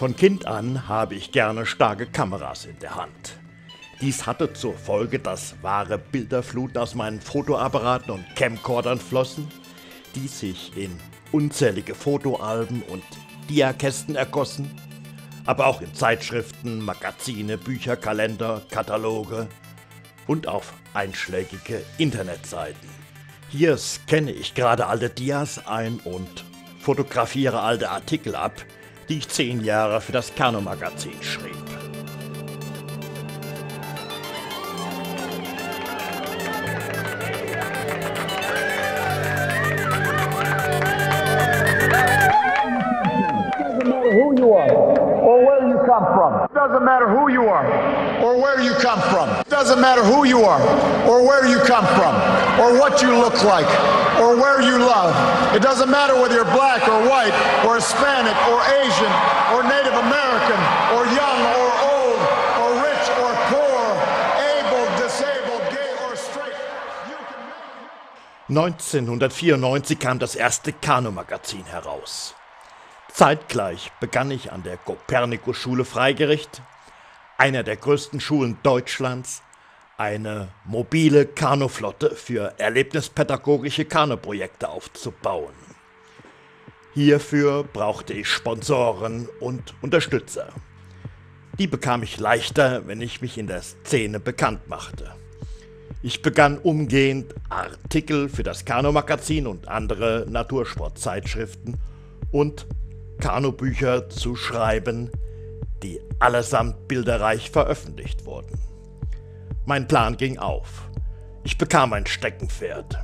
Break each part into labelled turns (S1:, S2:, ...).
S1: Von Kind an habe ich gerne starke Kameras in der Hand. Dies hatte zur Folge, dass wahre Bilderfluten aus meinen Fotoapparaten und Camcordern flossen, die sich in unzählige Fotoalben und Diakästen ergossen, aber auch in Zeitschriften, Magazine, Bücher, Kalender, Kataloge und auf einschlägige Internetseiten. Hier scanne ich gerade alte Dias ein und fotografiere alte Artikel ab, die ich zehn Jahre für das Kano-Magazin schrieb.
S2: doesn't matter who you are or where you come from. It doesn't matter who you are or where you come from or what you look like or where you love. It doesn't matter whether you're black or white or Hispanic or Asian or Native American or young or old or rich or poor, able, disabled, gay or straight. You can
S1: 1994 kam das erste Kano-Magazin heraus. Zeitgleich begann ich an der Kopernikus-Schule Freigericht, einer der größten Schulen Deutschlands, eine mobile Kanuflotte für erlebnispädagogische Kanuprojekte aufzubauen. Hierfür brauchte ich Sponsoren und Unterstützer. Die bekam ich leichter, wenn ich mich in der Szene bekannt machte. Ich begann umgehend Artikel für das Kanu-Magazin und andere Natursportzeitschriften und Kanubücher zu schreiben, die allesamt bilderreich veröffentlicht wurden. Mein Plan ging auf. Ich bekam ein Steckenpferd.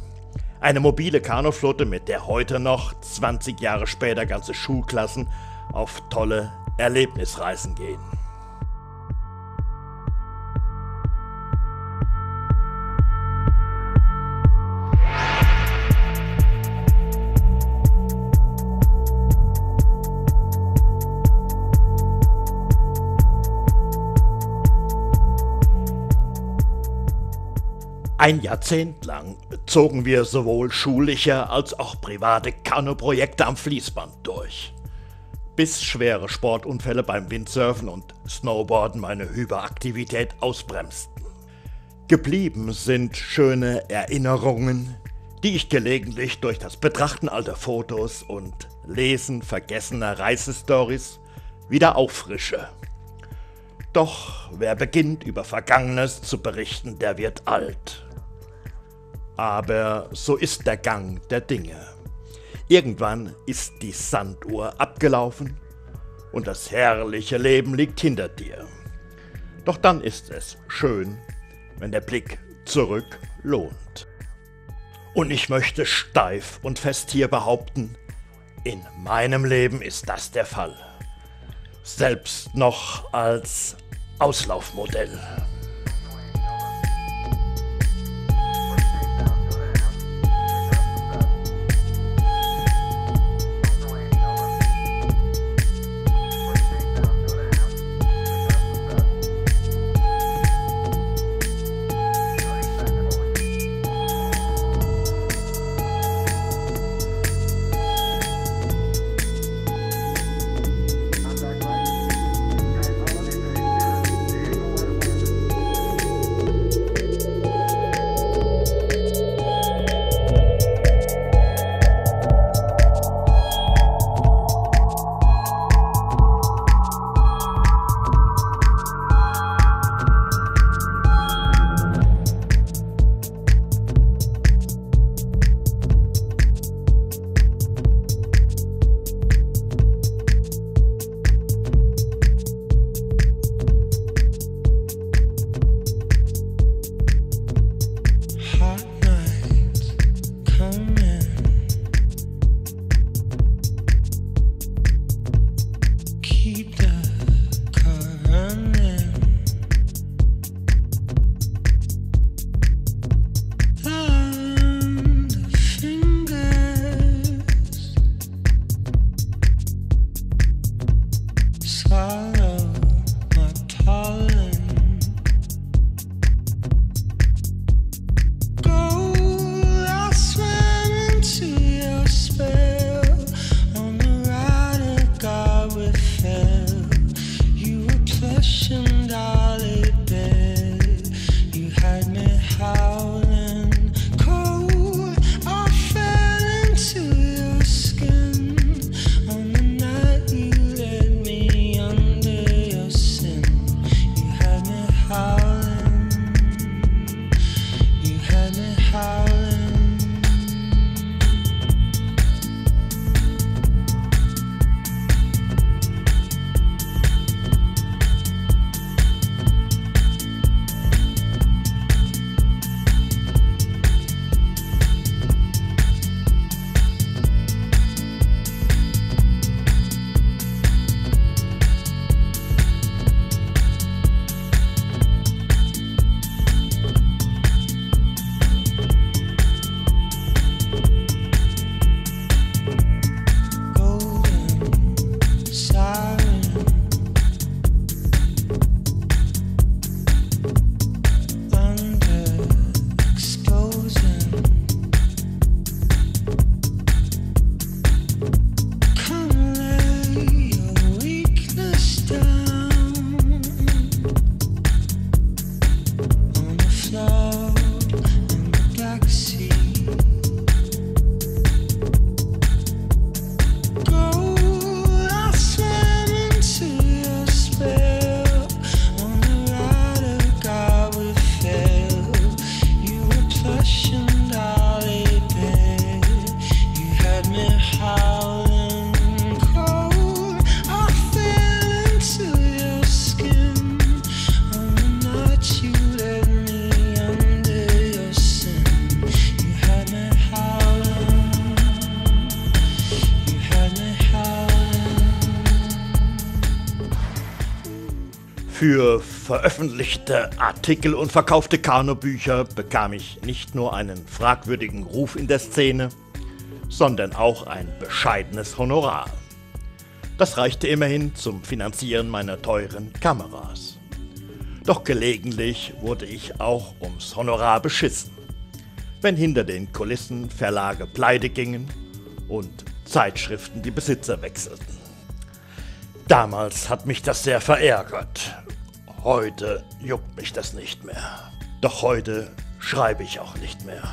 S1: Eine mobile Kanuflotte, mit der heute noch, 20 Jahre später, ganze Schulklassen auf tolle Erlebnisreisen gehen. Ein Jahrzehnt lang zogen wir sowohl schulische als auch private Kanuprojekte am Fließband durch. Bis schwere Sportunfälle beim Windsurfen und Snowboarden meine Hyperaktivität ausbremsten. Geblieben sind schöne Erinnerungen, die ich gelegentlich durch das Betrachten alter Fotos und Lesen vergessener Reisestories wieder auffrische. Doch wer beginnt über Vergangenes zu berichten, der wird alt. Aber so ist der Gang der Dinge. Irgendwann ist die Sanduhr abgelaufen und das herrliche Leben liegt hinter dir. Doch dann ist es schön, wenn der Blick zurück lohnt. Und ich möchte steif und fest hier behaupten, in meinem Leben ist das der Fall. Selbst noch als Auslaufmodell. Für veröffentlichte Artikel und verkaufte Kanobücher bekam ich nicht nur einen fragwürdigen Ruf in der Szene, sondern auch ein bescheidenes Honorar. Das reichte immerhin zum Finanzieren meiner teuren Kameras. Doch gelegentlich wurde ich auch ums Honorar beschissen, wenn hinter den Kulissen Verlage pleite gingen und Zeitschriften die Besitzer wechselten. Damals hat mich das sehr verärgert. Heute juckt mich das nicht mehr. Doch heute schreibe ich auch nicht mehr.